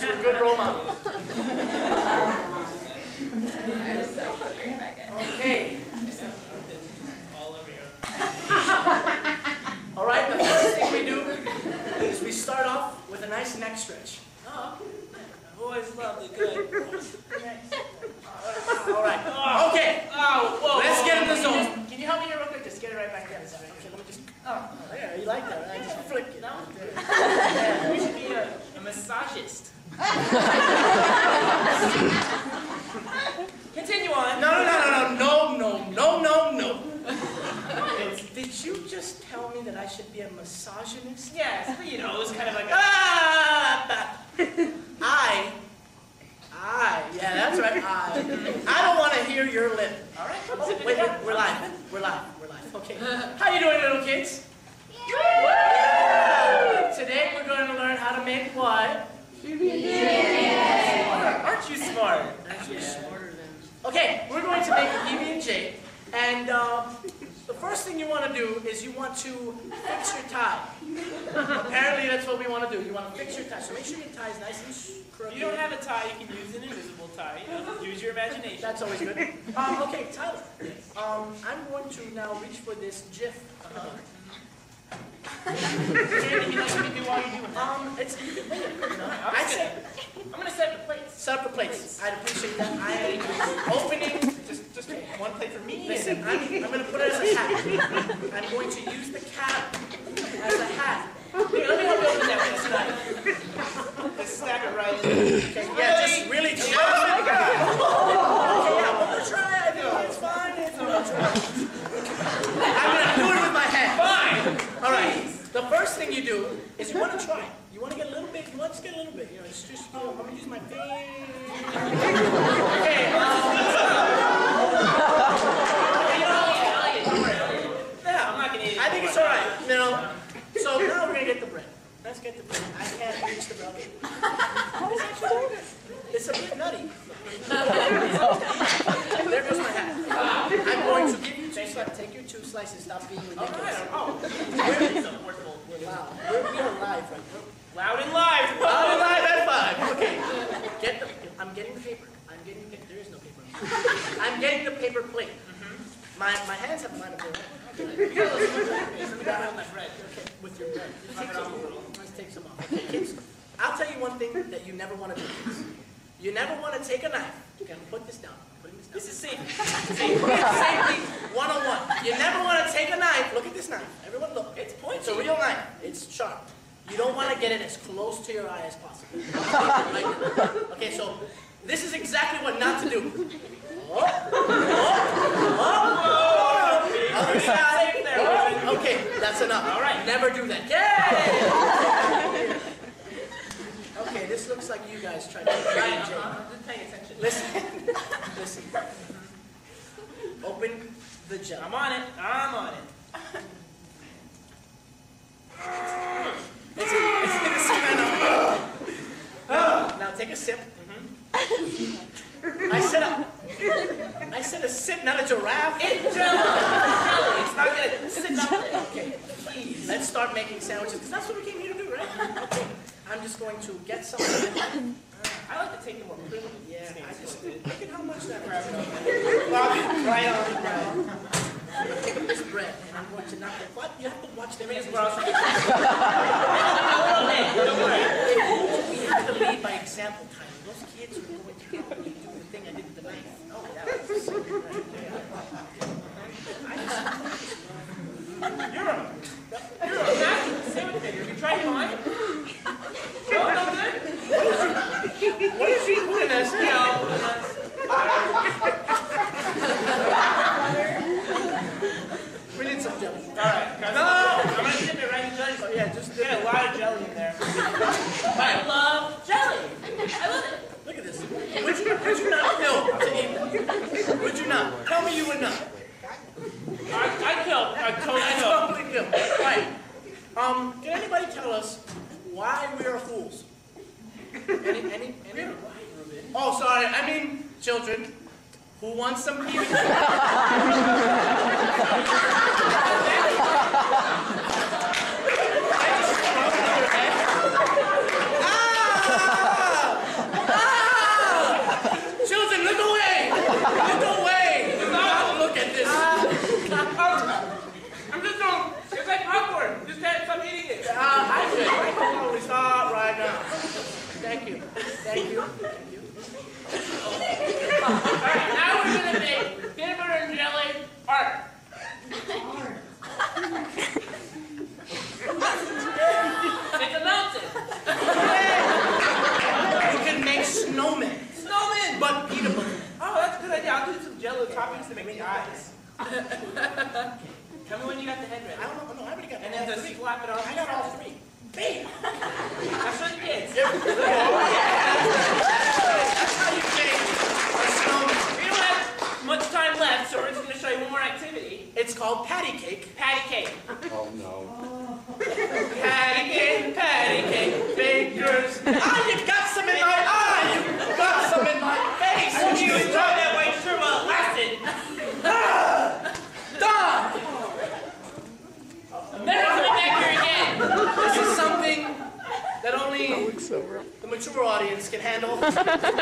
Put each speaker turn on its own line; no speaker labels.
because we're good role models. Okay. All right, the first thing we do is we start off with a nice neck stretch.
Oh, I've always loved a good.
All right. Okay.
Oh, whoa.
Let's get in the zone. Can you help me here real quick? Just get it right back there. Okay, let me just. Oh, there. You like that? I just flick it.
No.
Yeah.
You should be a, a massagist. Continue on.
No, no, no, no, no, no, no, no, no. Did you just tell me that I should be a misogynist?
Yes, but you know, it was kind of like a.
Ah! I, I, yeah, that's right, I. I don't want to hear your lip.
All right.
Oh, wait, wait, we're live. We're live. We're live. Okay. How you doing, little kids? Today we're going to learn how to make what?
Aren't you smart?
Actually, smarter than. Okay, we're going to make a and J, and uh, the first thing you want to do is you want to fix your tie. Apparently, that's what we want to do. You want to fix your tie. So make sure your tie is nice and
If you don't have a tie, you can use an invisible tie. You use your imagination.
That's always good. Um, okay, Tyler. Um, I'm going to now reach for this
Jif.
Um, it's I said
gonna- I'm gonna set up the plates.
set up the plates. I'd appreciate that. I opening.
Just, just one plate for me.
Listen, I'm, I'm going to put it as a hat. I'm going to use the cap as a hat.
Here, let me help you open that with this knife. Just snap it right in.
Okay, yeah, just really try. Oh my God. Okay, yeah, one more try. I think it's fine. It's one more try. I'm going to do it with my hand.
Fine.
All right. The first thing you do is you want to try. You want to get a little bit. You want to just get a little bit. You know, it's just. Know, I'm going to use my finger. Okay.
Yeah, I'm not gonna eat it.
I think it's all right. You know. So now we're gonna get the bread. Let's get the bread. I can't reach the bread. It's a bit nutty. there goes my hat. I'm going to give you two slices. Take your two slices. Stop being
All
ridiculous.
right. Oh, it's a portable.
We're loud. We're, we are live right now.
Loud and live.
Loud and live at five. Okay. Get the. I'm getting the paper. I'm getting the paper. There is no paper. I'm getting the paper plate. My my hands have mine up there.
You got those little things. Let me grab my bread.
Okay, Okay, I'll tell you one thing that you never want to do, kids. You never want to take a knife. Can put this down. This down.
This is safe.
Safety 101. You never want to take a knife. Look at this knife. Everyone look.
It's
It's
pointy.
a real knife. It's sharp. You don't want to get it as close to your eye as possible. Okay, so this is exactly what not to do. Oh, Other side.
Safe there,
Oh, Okay, that's enough.
All right.
Never do that. Yay! Okay, this looks like you guys tried to
Right,
Jay.
uh-huh. Just paying attention.
Listen, listen. Open the gel.
I'm on it. I'm on it.
It's, it's gonna smell now, now take a sip. I said a, I said a sip, not a giraffe.
It's jello. It's not gonna sit down there.
Okay, please, let's start making sandwiches, because that's what we came here to do, right? Okay, I'm just going to get some.
I like to take the more privileged
Yeah, I just, look at how much that
Grab
grab
it up. Right on the ground.
I'm gonna pick up this bread, and I'm going to knock it. What? You have to watch the
Let me just
videos.
borrow some. Don't worry.
We have to lead by example, Tyler. Those kids are going to probably do the thing I did with the knife. Oh, that was so good right there. I just-
You're a, you're a master sandwich maker. Have you tried mine? No, no good?
What is he doing this?
You know,
We need some jelly.
all right. guys. I'm gonna dip it right in jelly.
Oh, yeah, just
Get a lot of jelly in there. I love jelly. I love it.
look at this. Would you, would you not kill to eat that? Would you not? Tell me you would not.
I, I killed. I totally
I
killed.
totally kill. Right. Um, can anybody tell us why we are fools? Any, any, any? Oh, sorry. I mean, children. Who wants some PB? Ah! Thank you. Thank you.
All right, now we're gonna make peanut butter and jelly art. It's a mountain.
You can make snowmen,
Snowman.
but peanut butter.
Oh, that's a good idea. I'll do some jello toppings to make the eyes. Tell me when you got the head ready.
I don't know. No, I already got the
And
all
then just
three.
slap it off.
I got all three. Bam!
I'll show the kids.
That's how you make a.
We don't have much time left, so we're just gonna show you one more activity.
It's called patty cake.
Patty cake.
Oh, no.
Patty cake, patty cake, bakers.
Ah, you got some in my eye. You got some in my face.
You was throwing that way sure well it lasted.
Done.
I'm never coming back here again.
This is something that only the can handle.